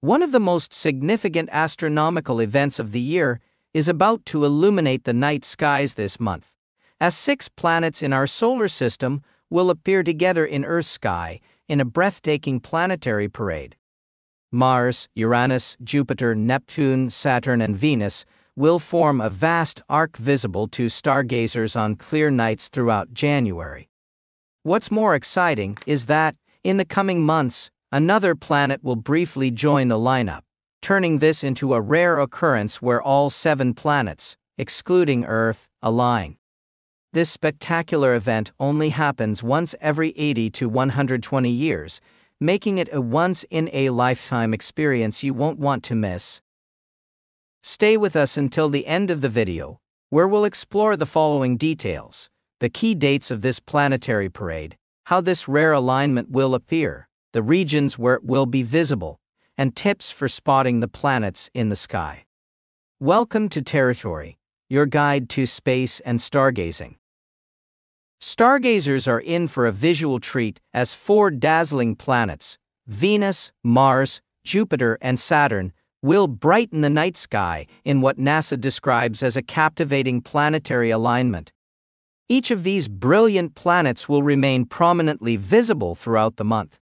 One of the most significant astronomical events of the year is about to illuminate the night skies this month, as six planets in our solar system will appear together in Earth's sky in a breathtaking planetary parade. Mars, Uranus, Jupiter, Neptune, Saturn, and Venus will form a vast arc visible to stargazers on clear nights throughout January. What's more exciting is that, in the coming months, another planet will briefly join the lineup, turning this into a rare occurrence where all seven planets, excluding Earth, align. This spectacular event only happens once every 80 to 120 years, making it a once in a lifetime experience you won't want to miss. Stay with us until the end of the video, where we'll explore the following details the key dates of this planetary parade, how this rare alignment will appear, the regions where it will be visible, and tips for spotting the planets in the sky. Welcome to Territory, your guide to space and stargazing. Stargazers are in for a visual treat as four dazzling planets, Venus, Mars, Jupiter, and Saturn, will brighten the night sky in what NASA describes as a captivating planetary alignment. Each of these brilliant planets will remain prominently visible throughout the month.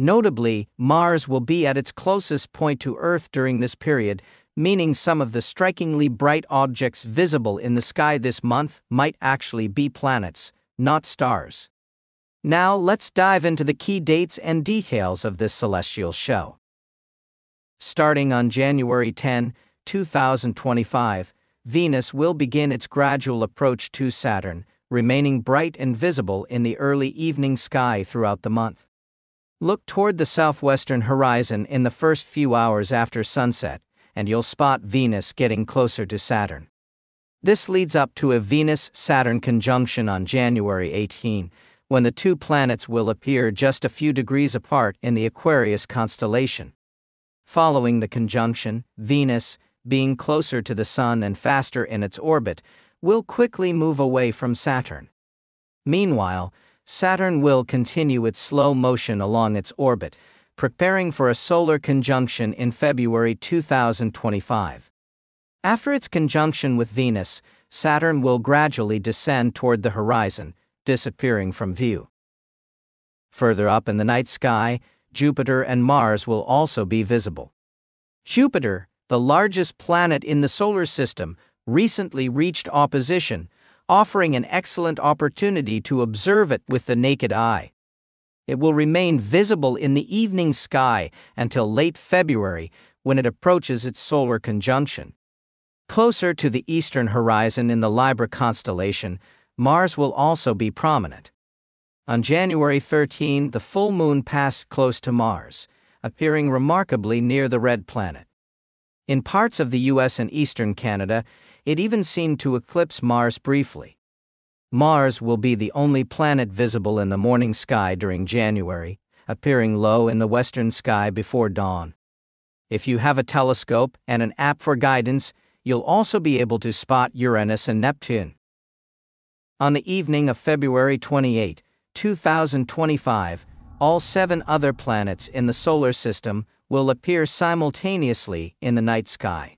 Notably, Mars will be at its closest point to Earth during this period, meaning some of the strikingly bright objects visible in the sky this month might actually be planets, not stars. Now let's dive into the key dates and details of this celestial show. Starting on January 10, 2025, Venus will begin its gradual approach to Saturn, remaining bright and visible in the early evening sky throughout the month. Look toward the southwestern horizon in the first few hours after sunset, and you'll spot Venus getting closer to Saturn. This leads up to a Venus Saturn conjunction on January 18, when the two planets will appear just a few degrees apart in the Aquarius constellation. Following the conjunction, Venus, being closer to the Sun and faster in its orbit, will quickly move away from Saturn. Meanwhile, Saturn will continue its slow motion along its orbit, preparing for a solar conjunction in February 2025. After its conjunction with Venus, Saturn will gradually descend toward the horizon, disappearing from view. Further up in the night sky, Jupiter and Mars will also be visible. Jupiter, the largest planet in the solar system, recently reached opposition, offering an excellent opportunity to observe it with the naked eye. It will remain visible in the evening sky until late February when it approaches its solar conjunction. Closer to the eastern horizon in the Libra constellation, Mars will also be prominent. On January 13, the full moon passed close to Mars, appearing remarkably near the red planet. In parts of the US and eastern Canada, it even seemed to eclipse Mars briefly. Mars will be the only planet visible in the morning sky during January, appearing low in the western sky before dawn. If you have a telescope and an app for guidance, you'll also be able to spot Uranus and Neptune. On the evening of February 28, 2025, all seven other planets in the solar system will appear simultaneously in the night sky.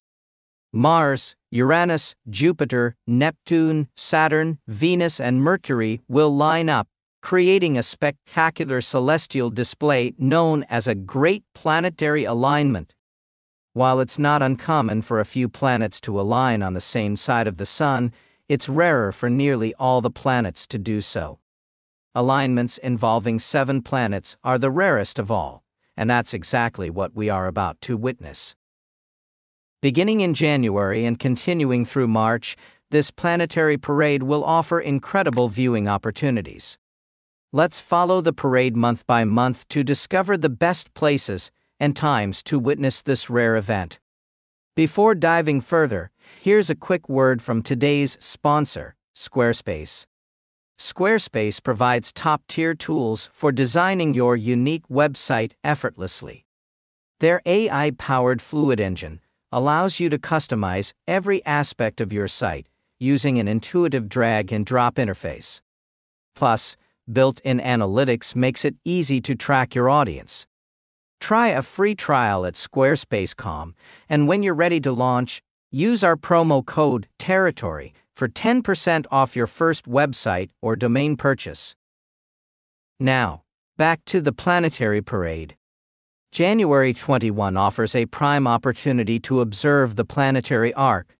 Mars, Uranus, Jupiter, Neptune, Saturn, Venus, and Mercury will line up, creating a spectacular celestial display known as a Great Planetary Alignment. While it's not uncommon for a few planets to align on the same side of the Sun, it's rarer for nearly all the planets to do so. Alignments involving seven planets are the rarest of all, and that's exactly what we are about to witness. Beginning in January and continuing through March, this planetary parade will offer incredible viewing opportunities. Let's follow the parade month by month to discover the best places and times to witness this rare event. Before diving further, here's a quick word from today's sponsor, Squarespace. Squarespace provides top tier tools for designing your unique website effortlessly. Their AI powered Fluid Engine allows you to customize every aspect of your site using an intuitive drag and drop interface. Plus, built in analytics makes it easy to track your audience. Try a free trial at Squarespace.com, and when you're ready to launch, use our promo code TERRITORY for 10% off your first website or domain purchase. Now, back to the planetary parade. January 21 offers a prime opportunity to observe the planetary arc.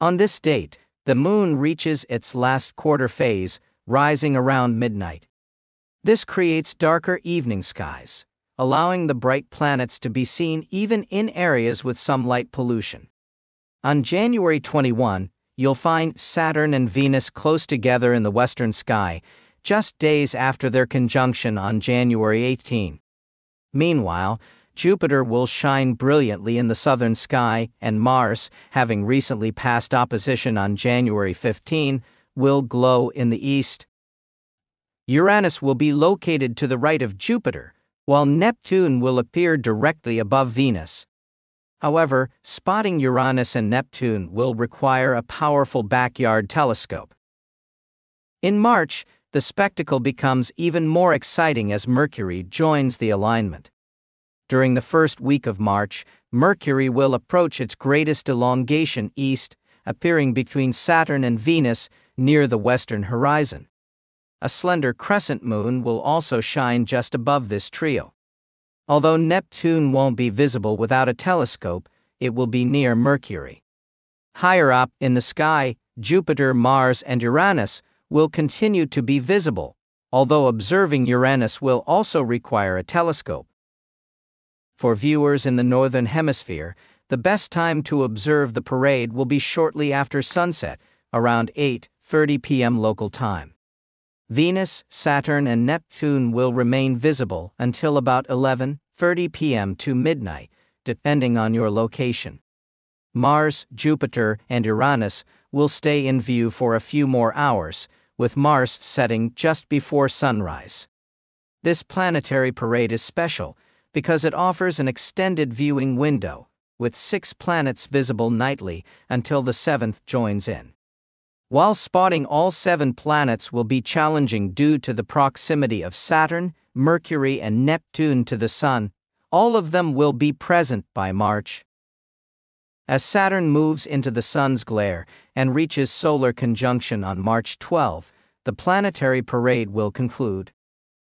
On this date, the moon reaches its last quarter phase, rising around midnight. This creates darker evening skies, allowing the bright planets to be seen even in areas with some light pollution. On January 21, you'll find Saturn and Venus close together in the western sky, just days after their conjunction on January 18. Meanwhile, Jupiter will shine brilliantly in the southern sky, and Mars, having recently passed opposition on January 15, will glow in the east. Uranus will be located to the right of Jupiter, while Neptune will appear directly above Venus. However, spotting Uranus and Neptune will require a powerful backyard telescope. In March, the spectacle becomes even more exciting as Mercury joins the alignment. During the first week of March, Mercury will approach its greatest elongation east, appearing between Saturn and Venus near the western horizon. A slender crescent moon will also shine just above this trio. Although Neptune won't be visible without a telescope, it will be near Mercury. Higher up in the sky, Jupiter, Mars, and Uranus will continue to be visible, although observing Uranus will also require a telescope. For viewers in the Northern Hemisphere, the best time to observe the parade will be shortly after sunset, around 8:30 p.m. local time. Venus, Saturn, and Neptune will remain visible until about 11:30 p.m. to midnight, depending on your location. Mars, Jupiter, and Uranus will stay in view for a few more hours, with Mars setting just before sunrise. This planetary parade is special because it offers an extended viewing window, with six planets visible nightly until the seventh joins in. While spotting all seven planets will be challenging due to the proximity of Saturn, Mercury, and Neptune to the Sun, all of them will be present by March. As Saturn moves into the Sun's glare and reaches solar conjunction on March 12, the planetary parade will conclude.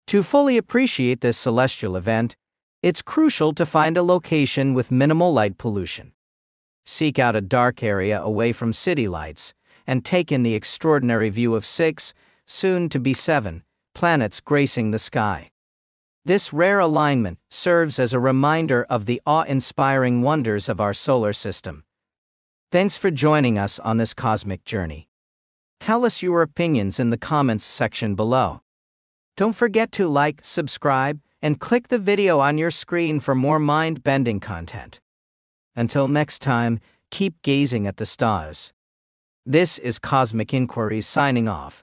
To fully appreciate this celestial event, it's crucial to find a location with minimal light pollution. Seek out a dark area away from city lights and take in the extraordinary view of six, soon to be seven, planets gracing the sky. This rare alignment serves as a reminder of the awe inspiring wonders of our solar system. Thanks for joining us on this cosmic journey. Tell us your opinions in the comments section below. Don't forget to like, subscribe, and click the video on your screen for more mind bending content. Until next time, keep gazing at the stars. This is Cosmic Inquiries signing off.